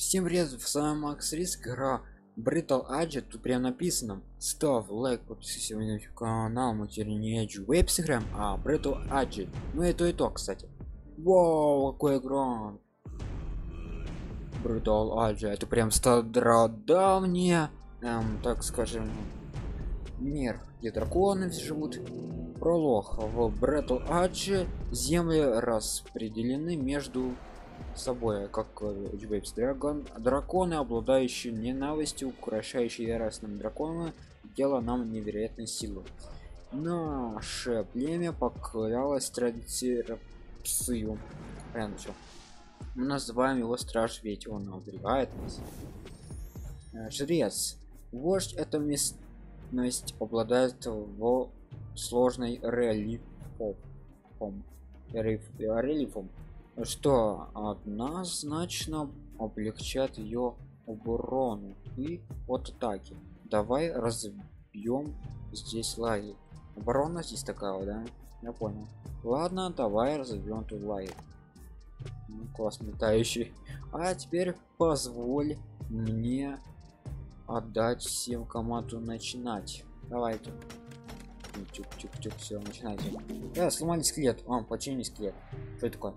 Всем привет, с вами Макс Риск, игра Brittle Agent, тут прям написано Ставь лайк, подписывайся на мой канал, мы теперь не Edge Web сыграем, а Brittle Agent Ну это и то, кстати. Вау, какой экран. Brittle Agent, это прям стародавняя, эм, так скажем, мир, где драконы живут. Пролог в Brittle Agent земли распределены между собой как Waves Dragon. Драконы обладающие ненавистью украшающие яростным дракона дело нам невероятной силы. Наше племя поклялось трансерпсию прям все мы называем его страж ведь он оберегает нас. Э, жрец. Вождь эта местность обладает в сложной релифом. Релифом что однозначно облегчает ее оборону. И от атаки давай разбьем здесь лагерь. Оборона здесь такая да? Я понял. Ладно давай разобьем тут лагерь. Ну, класс летающий. А теперь позволь мне отдать всем команду начинать. Давайте тюк тюк тюк все начинайте. Да сломали скелет. А почини скелет. Что это такое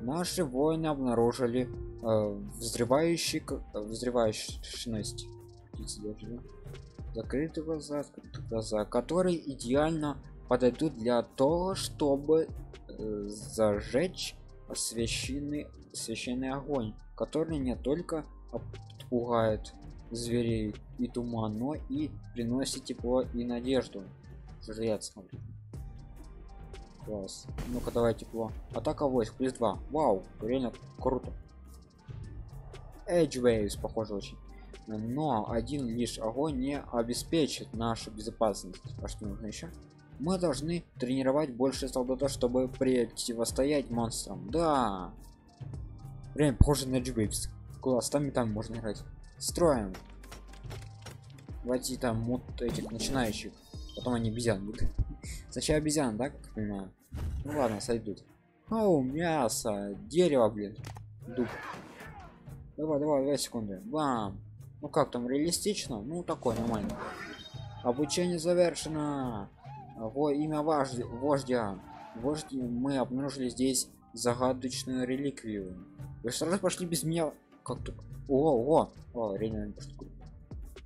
наши воины обнаружили э, взрывающий взрывающность закрытые глаза открытые глаза которые идеально подойдут для того чтобы э, зажечь священный священный огонь который не только пугает зверей и туман но и приносит тепло и надежду жрец смотрит класс. Ну-ка давай тепло. Атака войск плюс 2 вау реально круто. Edge Waves похоже очень. Но один лишь огонь не обеспечит нашу безопасность. А что нужно еще? Мы должны тренировать больше солдатов чтобы противостоять монстрам. Да. Время похоже на Edge Waves класс там и там можно играть. Строим. Давайте там вот этих начинающих. Потом они обезьян будут. Сначала обезьян да как понимаю ну ладно сойдут о мясо дерево блин дуб. Давай давай две секунды бам. Ну как там реалистично? Ну такой нормально. Обучение завершено. Во имя вождя вождя. Вожди мы обнаружили здесь загадочную реликвию. Вы сразу пошли без меня. Как тут о о реально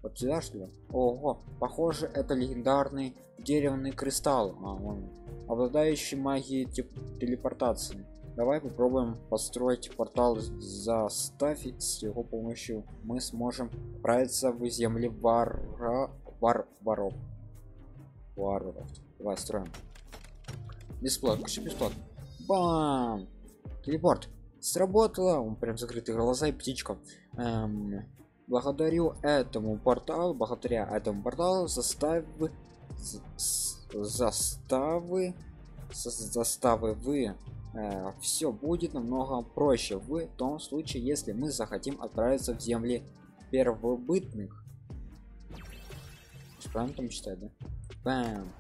вот сюда что ли? Ого похоже это легендарный деревный кристалл. А, он обладающий магией телепортации. Давай попробуем построить портал заставь с его помощью. Мы сможем отправиться в земли вара вар воров варваров давай строим. Бесплатно бесплатно. Бам! Телепорт. Сработало. Он прям закрытые глаза и птичка. Эм, благодарю этому порталу благодаря этому порталу заставь заставы заставы вы э, все будет намного проще в том случае если мы захотим отправиться в земли первобытных правильно там читать да Бам.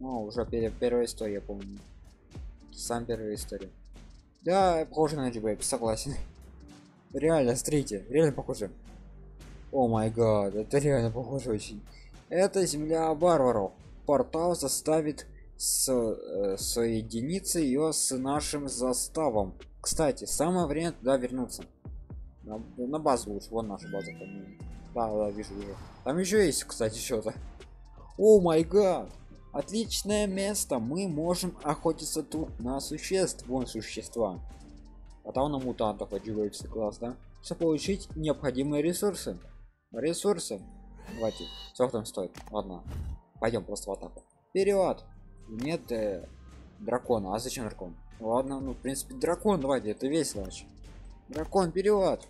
О, уже первая история, помню. Сам первая история. Да, похоже на Джибэйб, согласен. Реально, смотрите, реально похоже. О май гад, это реально похоже очень. Это земля варваров. Портал заставит с, э, соединиться ее с нашим заставом. Кстати, самое время туда вернуться. На, на базу лучше, вон наша база, по-моему. Да, да, вижу, вижу. Там еще есть, кстати, что-то. О май гад! Отличное место. Мы можем охотиться тут на существ. Вон существа. А там на мутантов отживаются класс, да? Чтобы получить необходимые ресурсы. Ресурсы. Давайте. Сколько там стоит? Ладно. Пойдем просто в атаку. Вперед! Нет э, дракона. А зачем дракон? Ладно, ну в принципе дракон, давайте, это весело вообще. Дракон, вперед!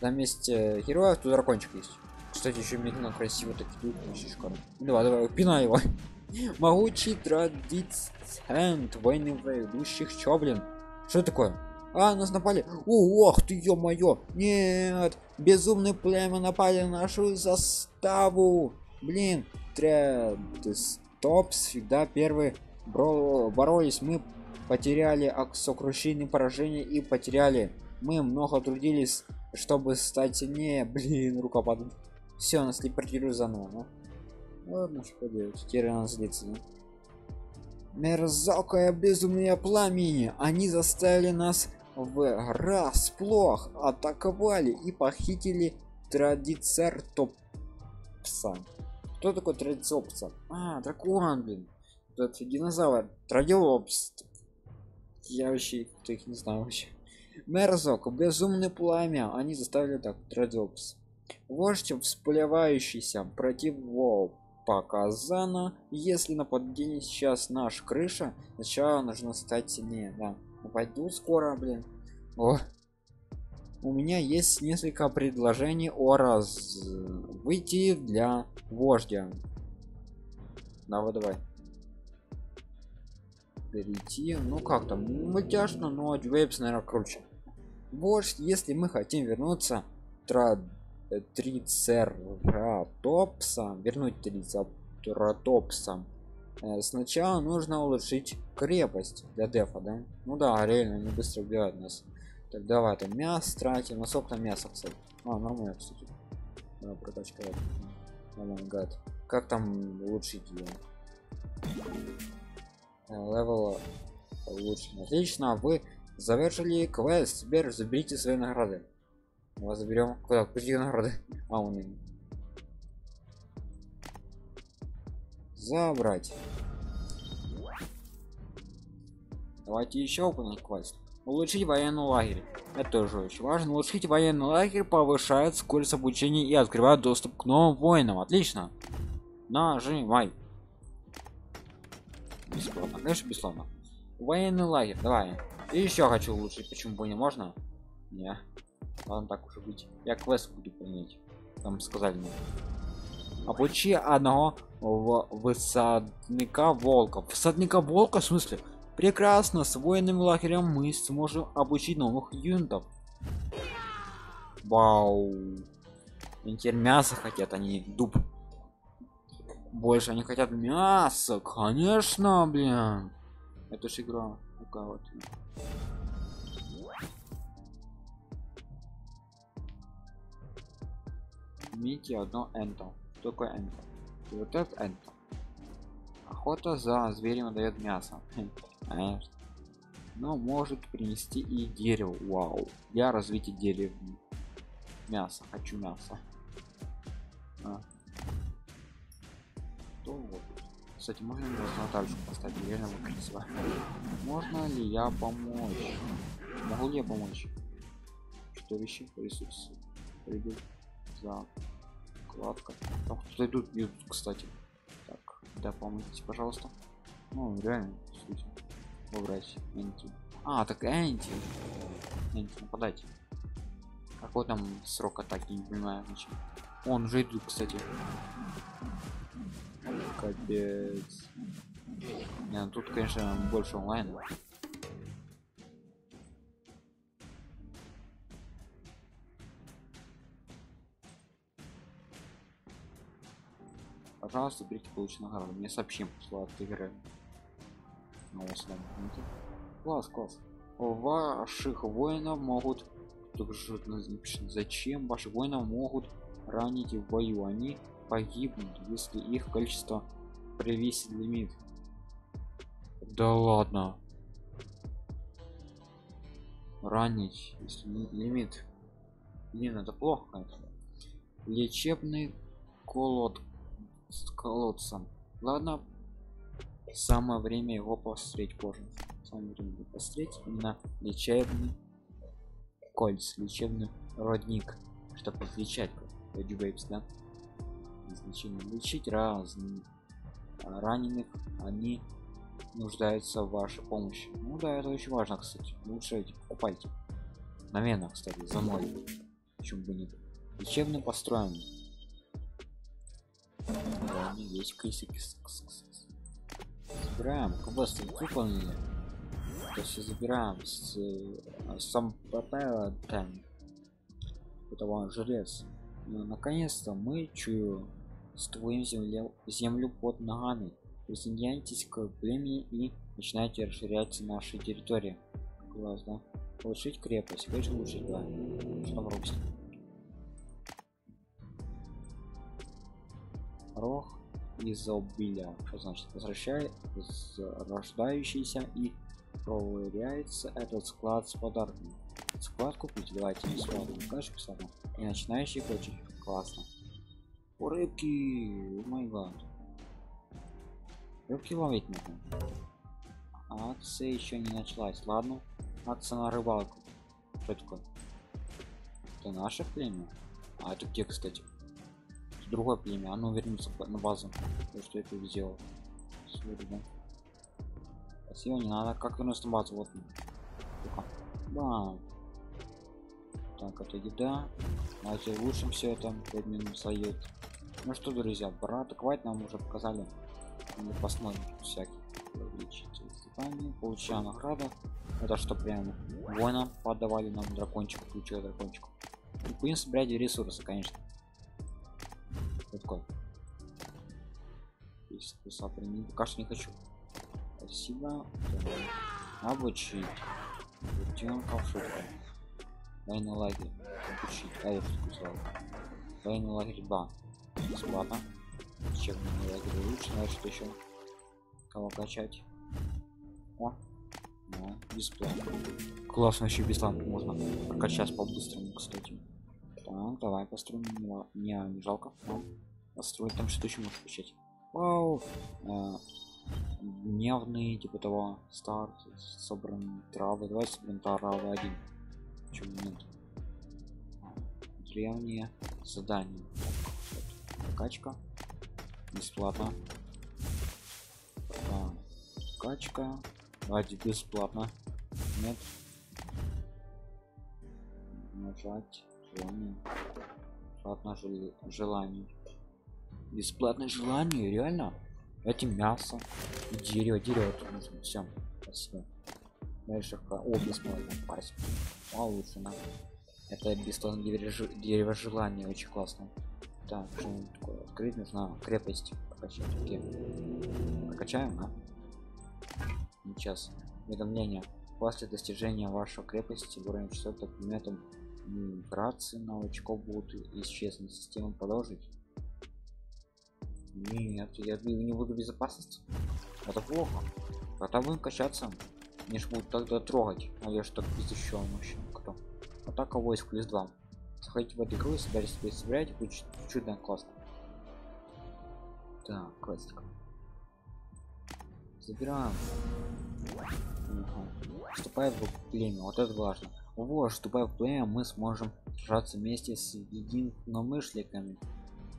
Там есть э, героев, тут дракончик есть. Кстати, еще медленно красиво так идут, шикарно. Давай, давай, пинай его. Могучий традициент войны чё, блин? Что такое? А, нас напали. О, ох ты, ё-моё. Нет, безумный племя напали на нашу заставу. Блин, тред, стоп, всегда первые боролись мы потеряли сокрушение поражение и потеряли мы много трудились чтобы стать сильнее блин рука падает все нас телепортирует заново ну ладно что поделать теперь она злится да? мерзокое безумие пламени они заставили нас в раз плох атаковали и похитили традицертопса кто такой традицопса а дракон блин. Этот динозавр традиопс я вообще кто их не знаю вообще. Мерзок безумное пламя. Они заставили так традиопс вождь всплевающийся против вол. Показано если нападение сейчас наш крыша сначала нужно стать сильнее да пойду скоро блин. О. У меня есть несколько предложений о раз выйти для вождя. Давай давай. Перейти ну как там мультяшно но вебс наверное круче. Вождь если мы хотим вернуться тра трицератопса вернуть трицератопса э, сначала нужно улучшить крепость для дефа да? Ну да реально не быстро убивают нас. Так давай там мясо тратим. На сколько там мяса кстати. А нормально кстати. Да, прокачка oh God. Как там улучшить ее э, level улучшен. Отлично вы завершили квест. Теперь заберите свои награды. Мы заберем куда? Какие награды. А он забрать. Давайте еще выполнить квест. Улучшить военный лагерь. Это тоже очень важно. Улучшить военный лагерь повышает скорость обучения и открывает доступ к новым воинам. Отлично. Нажимай. Бесплатно конечно бесплатно. Военный лагерь давай. И еще хочу улучшить. Почему бы не можно? Не. Ладно так уже быть. Я квест буду принять там сказали мне. Обучи одного в высадника волков всадника волка в смысле? Прекрасно с военным лагерем мы сможем обучить новых юнитов. Вау. Теперь мясо хотят они дуб. Больше они хотят мясо конечно блин. Это же игра. Вот. Имейте одно энто. Что такое энто вот это энто охота за зверем дает мясо. Но может принести и дерево. Вау. Для развития дерева мясо. Хочу мясо. А. то вот. Кстати можно натальку поставить? Реально красиво можно ли я помочь? Могу ли я помочь? Что вещи ресурсы. Прибыль за кладка там кто-то идут кстати. Так да помогите пожалуйста. Ну реально суть. Убрать энти. А так энти. Энти нападать. Какой там срок атаки не понимаю значит он уже идут кстати. Капец. Не, ну тут конечно больше онлайн пожалуйста берите полученную награду. Мне сообщим что от игры. Класс класс. Ваших воинов могут зачем? Ваши воины могут ранить в бою. Они погибнут если их количество превысит лимит. Да ладно. Ранить если лимит. Блин это плохо лечебный колод с колодцем. Ладно самое время его посмотреть позже самое время посмотреть именно лечебный кольц лечебный родник. Чтобы отличать как да? Значение лечить разных раненых они нуждаются в вашей помощи. Ну да это очень важно кстати. Лучше покупайте. Мгновенно кстати за ноль почему бы нет? Лечебно построен да, есть крысики забираем квесты выполнили. То есть забираем с э, сам там этого желез. Ну, наконец-то мы чую строим землю землю под ногами. Присоединяйтесь к племени и начинайте расширять наши территории. Класс да улучшить крепость хочешь улучшить да. Что робить рог изобилия что значит возвращает рождающийся и проверяется этот склад с подарками. Склад купить давайте бесплатно конечно бесплатно и начинающий очень классно. О, рыбки май гад рыбки ловить нужно акция еще не началась. Ладно акция на рыбалку. Что такое это наше племя? А это где кстати другое племя оно вернется на базу то что это сделал. Смотри, спасибо не надо как вернуться на базу вот. Да. так это еда. Давайте улучшим все это 5 минут зайдет ну что друзья пора атаковать нам уже показали мы посмотрим всякие испытания получаем награду. Это что прям воинам подавали нам дракончик ключевой дракончику и будем собирать ресурсы конечно такой пока что не хочу. Спасибо. Обучить. Утенков шутка военный лагерь. Обучить. А я штуку сразу военный лагерь 2 бесплатно. Чем лагерь лучше значит что еще? Кого качать? О ну, бесплатно. Классно еще бесплатно можно прокачать по-быстрому кстати так давай построим не, не жалко построить там что еще можешь качать вау! Дневные типа того старт собран травы. Давай соберем травы один. Почему нет древние задания. Прокачка бесплатно. А, качка. Давайте бесплатно. Нет. Нажать желание бесплатно желание бесплатное желание реально. Эти мясо и дерево дерево тут нужно все спасибо. Дальше о бесплатно пасть а лучше на это бесплатное дерево, дерево желания очень классно. Так что такое открыть нужна крепость прокачать окей прокачаем да? сейчас. Уведомление после достижения вашей крепости уровень 4 предметом миграции новичков будут исчезнуть систему продолжить? Нет я не буду безопасности. Это плохо. Тогда будем качаться мне ж будут тогда трогать. А я ж так еще вообще кто? Атака войск плюс 2 заходите в эту игру собирайте себе собираете будет чудо классно. Так классика забираем. Угу. вступая в племя вот это важно вот вступая в племя мы сможем сражаться вместе с единомышленниками.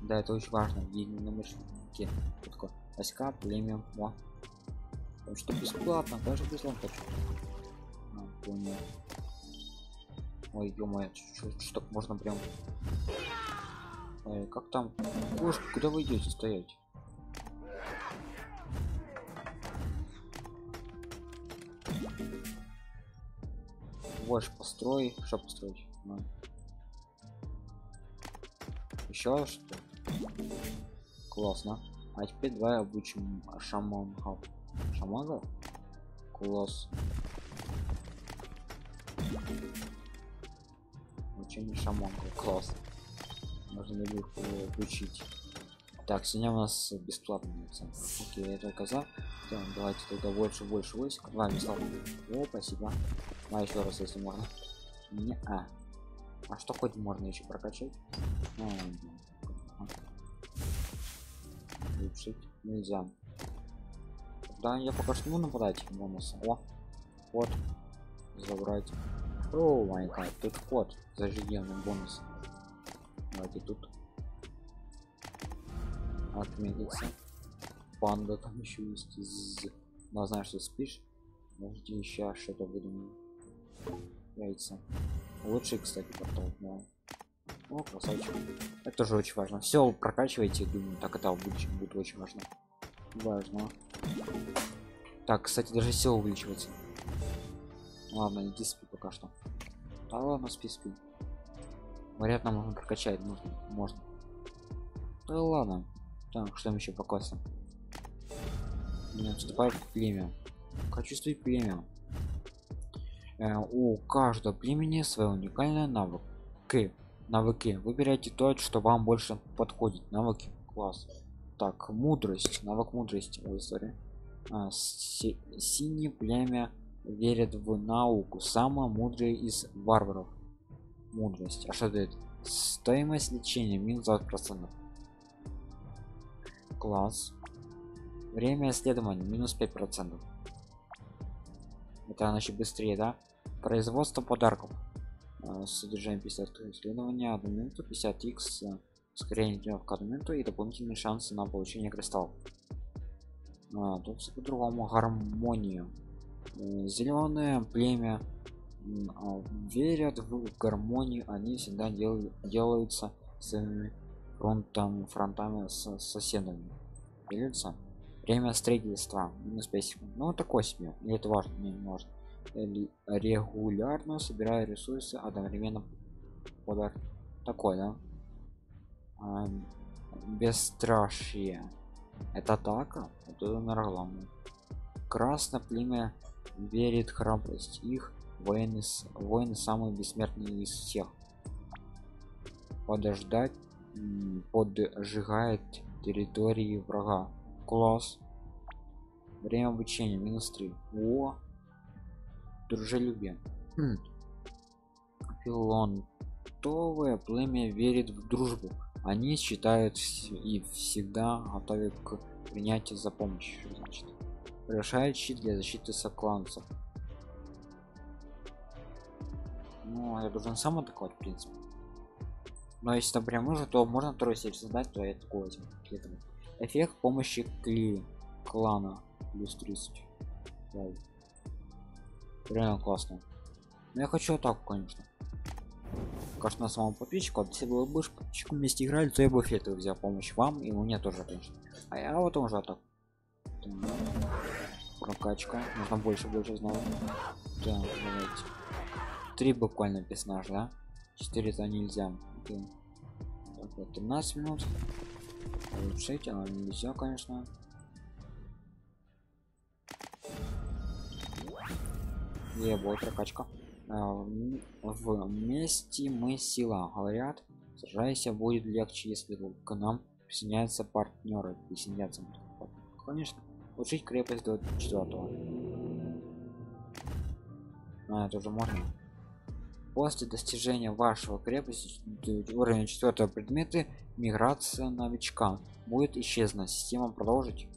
Да это очень важно единомышленники. Такое войска племя о. Потому что бесплатно даже бесплатно хочу а, понял. Ой ё что можно прям. Ой, как там? Кошка куда вы идете стоять больше построй что построить? Ну. еще что? Классно. А теперь давай обучим шаманов шамана класс. Учение шаманку класс. Можно легко обучить. Так сегодня у нас бесплатный центр окей это коза. Давайте тогда больше больше войск. Два бесплатно о спасибо а еще раз если можно. Не а. А что хоть можно еще прокачать? Улучшить нельзя. Да я пока что ну нападать бонус о вот забрать. О май гад тут код зажигенный бонус. Давайте тут. Отметиться. Панда там еще есть из да знаешь что спишь? Можете еще что-то выдумать яйца лучший кстати портал да. о красавчик. Это тоже очень важно. Все прокачивайте думаю так это в будущем будет очень важно. Важно. Так кстати даже все увеличивается. Ладно иди спи пока что. Да ладно спи спи. Говорят нам можно прокачать нужно можно. Да ладно. Так что там еще по классам? Не вступает в племя. Качестве племя. э, у каждого племени свой уникальный навык. К навыки. Выбирайте то что вам больше подходит. Навыки. Класс. Так мудрость. Навык мудрости. Ой, sorry. А, си синее племя верит в науку. Самое мудрое из варваров. Мудрость. А что дает? Стоимость лечения минус 20 процентов. Класс. Время исследования минус 5 процентов это значит быстрее да? Производство подарков. А, содержание 50 исследования 1 минуту 50 x ускорение в одну минуту и дополнительные шансы на получение кристаллов. А, тут по-другому. Гармонию зеленое племя верят в гармонию. Они всегда делают делаются своими фронтом фронтами с соседами. Делятся время строительства. Минус 5 секунд ну такой себе. И это важно не может регулярно собирая ресурсы одновременно подар. Такой да? А, бесстрашие. Это атака? Это на красное племя верит храбрость. Их воины воины самые бессмертные из всех. Подождать поджигает территории врага класс. Время обучения минус 3 о дружелюбие. Хм. пилонтовое племя верит в дружбу. Они считают и всегда готовы к принятию за помощь. Значит? Решает щит для защиты сокланцев. Ну я должен сам атаковать в принципе. Но если там прям нужно то можно второй создать то я такой возьму эффект помощи кли клана плюс 30 Вау. реально классно. Но я хочу атаку конечно. Кажется на самом подписчику если бы вы подписчиком вместе играли то я бы фету взял помощь вам и мне тоже конечно. А я вот уже атаку прокачка. Нужно больше больше знал три буквально персонаж да? 4 то нельзя. Так, 13 минут улучшить а нельзя конечно. Где будет прокачка. А, вместе мы сила говорят. Сражайся будет легче если к нам присоединяются партнеры. Присоединяться конечно. Улучшить крепость до четвертого. А это уже можно после достижения вашего крепости уровня четвертого предметы миграция новичка будет исчезнуть система продолжить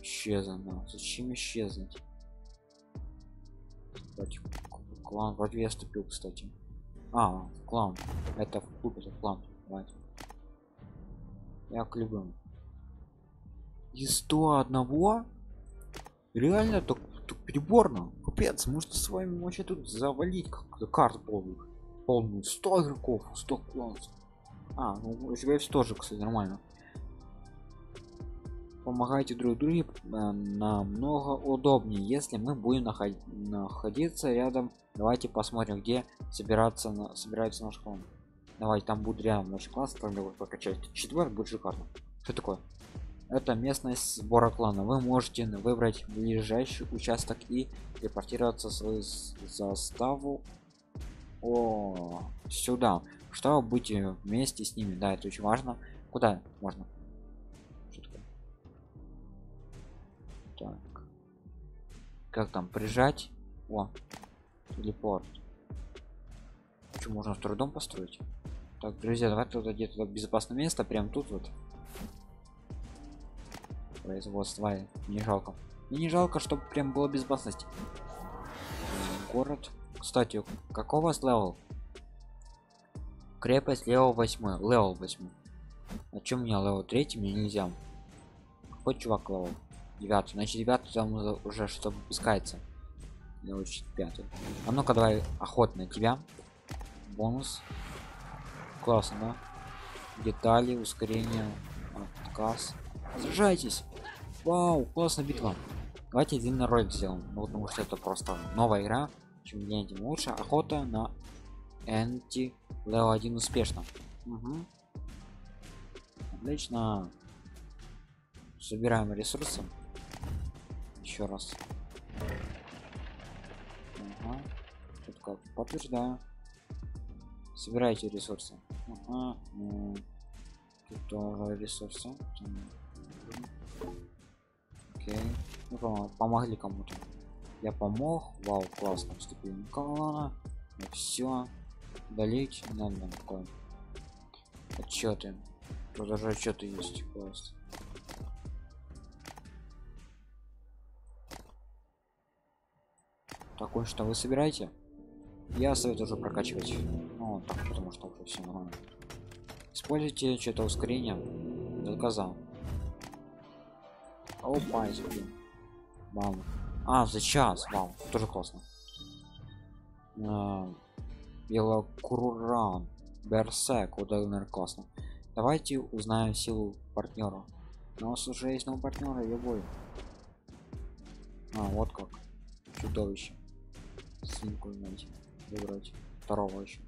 исчезнуть. Зачем исчезнуть? Клан вроде я ступил кстати. А клан. Это в клуб это клан. Давайте. Я к любым. И 101 реально так, переборно капец можно вами вообще тут завалить как карт полных полную. 100 игроков 100 классов а ну у тебя есть тоже кстати нормально. Помогайте друг другу э, намного удобнее если мы будем наход находиться рядом. Давайте посмотрим где собираться на собирается наш клан. Давайте там будет рядом очень класс когда вы прокачать. Четвертый будет шикарно. Что такое это местность сбора клана. Вы можете выбрать ближайший участок и репортироваться свою заставу о сюда. Чтобы быть вместе с ними? Да это очень важно. Куда можно? Так. Как там прижать? О телепорт. Что можно с трудом построить? Так друзья давайте туда где-то безопасное место прям тут вот производства не жалко. И не жалко чтобы прям было безопасность город. Кстати какого вас левел? Крепость левел 8 левел 8 а чем у меня левел 3 мне нельзя. Хоть чувак левел 9 значит 9 там уже что выпускается очень пятый. А ну-ка давай охот на тебя. Бонус. Классно. Да? детали ускорение отказ сражайтесь вау классная битва давайте один на ролик сделаем ну, потому что это просто новая игра чем мне тем лучше охота на энти лео 1 успешно угу. отлично собираем ресурсы еще раз Ага. Подтверждаю. Собирайте ресурсы. Ага. Тут тоже ресурсы. Окей. Ну, пом- помогли кому-то. Я помог. Вау, классно вступил. Колонна. Ну все. Удалить. Надо такое. Отчеты. Тут даже отчеты есть просто. Так, он что вы собираете? Я советую уже прокачивать. Ну, так, потому что уже все нормально. Используйте что-то ускорение. Доказал. Опа, блин. Вау. А, за час. Вау, тоже классно. А, Белокуран. Берсек. Вот это, наверное, классно. Давайте узнаем силу партнера. У нас уже есть новый партнер, любой. А, вот как. Чудовище. Свинку найти. Выбрать. Второго еще.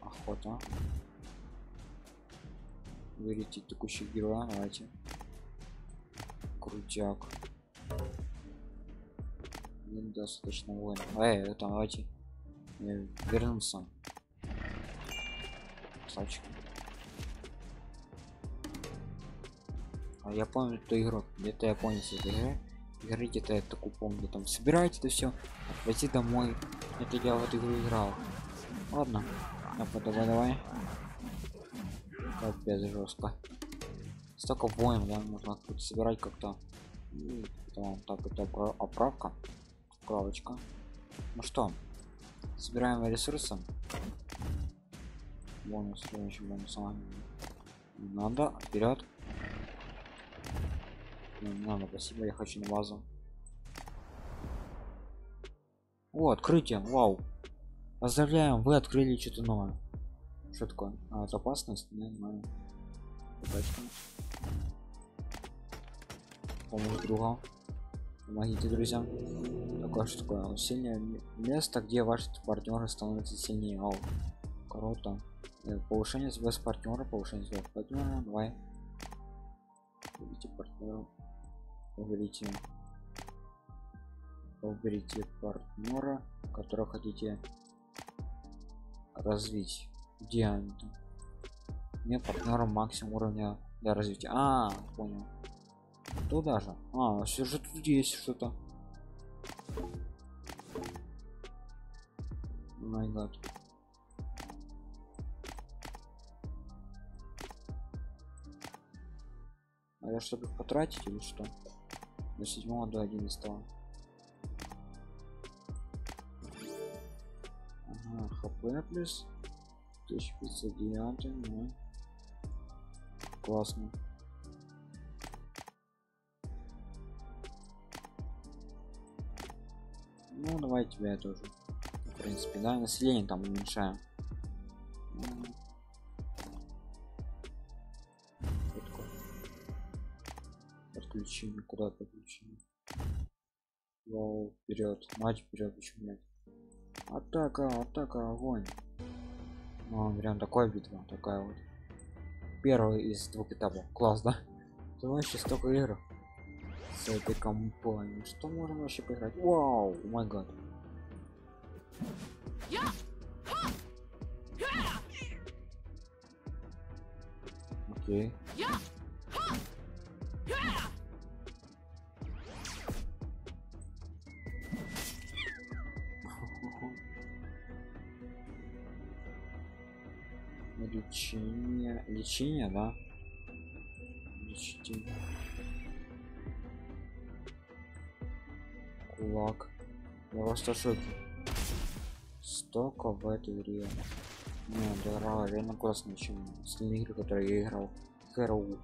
Охота. Выберите текущий героя, давайте. Крутяк. Недостаточно воин. Эй, это давайте. э, Вернуться. А я помню эту игру. Где-то я помню с этой игры. Где-то я такую помню. Там собираете это все. Пойти домой. Это я в эту игру играл. Ладно. Ну давай, давай. Капец жестко. Столько воин, да, нужно тут собирать как-то. Так, это опра- оправка. Правочка. Ну что, собираем ресурсы. Бонус, следующий бонус. Надо, вперед. Не надо, спасибо, я хочу на базу. О, открытие, вау. Поздравляем, вы открыли что-то новое. Что такое? А, это опасность? Не знаю. Удачно. Помощь друга. Помогите друзьям. Такое что такое? Усиление м- место, где ваши партнеры становятся сильнее. Ау. Круто. Э, Повышение связь партнера, повышение связь партнера. Давай. Уберите партнера. Уберите. Уберите партнера, которого хотите развить. Где он там? Мне партнером максимум уровня для развития. А, понял. Туда же. А, все же тут есть что-то. Гад. А я чтобы потратить или что? До 7 до 11 Ага, хп плюс 1509, ну. Классно. Ну, давай тебя тоже. В принципе, да, население там уменьшаем. Подключение, куда подключение? Вау, вперед, мать вперед, почему нет? Атака, атака, огонь. Ну, прям такая битва, такая вот. Первый из двух этапов. Класс, да? Вообще столько игр с этой компанией. Что можно вообще поиграть? Вау, май гад. Окей. Лечение. Лечение, да? Лечение. Кулак. Я просто в. Столько в этой игре. Не, да, реально классно, чем остальные игры, которые я играл. Хэроу.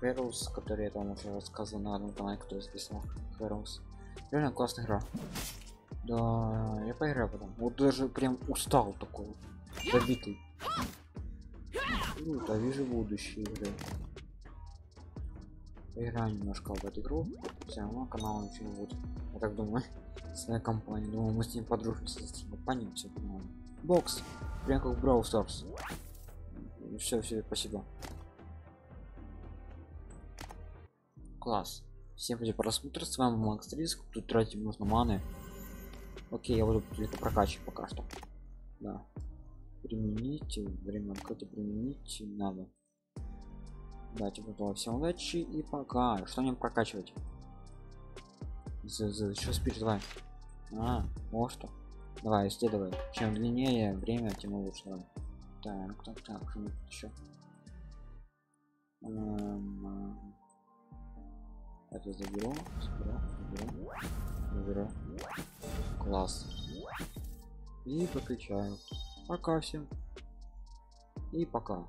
Heroes, который я там уже рассказывал на одном канале, который записал. Heroes. Реально классная игра. Да, я поиграю потом. Вот даже прям устал такой. Забитый. Круто, вижу будущее игры. Поиграю немножко в эту игру. Все равно канал ничего не будет. Я так думаю. Своя компания. Думаю, мы с ним подружимся. С ним поним все понимаем. Бокс. Прям как Brawl Stars. Все, все, спасибо. Класс. Всем спасибо просмотр. С вами Макс Риск. Тут тратить нужно маны. Окей, я буду только прокачивать пока что. Да. Примените. Время открыто применить надо. Да, типа всем удачи и пока. Что мне прокачивать? Спишь, давай. А, вот что. Давай, исследуй. Чем длиннее время, тем лучше. Давай. Так, так, так, еще? Эм, это заберу, заберу, заберу, заберу. Класс. И выключаю. Пока всем. И пока.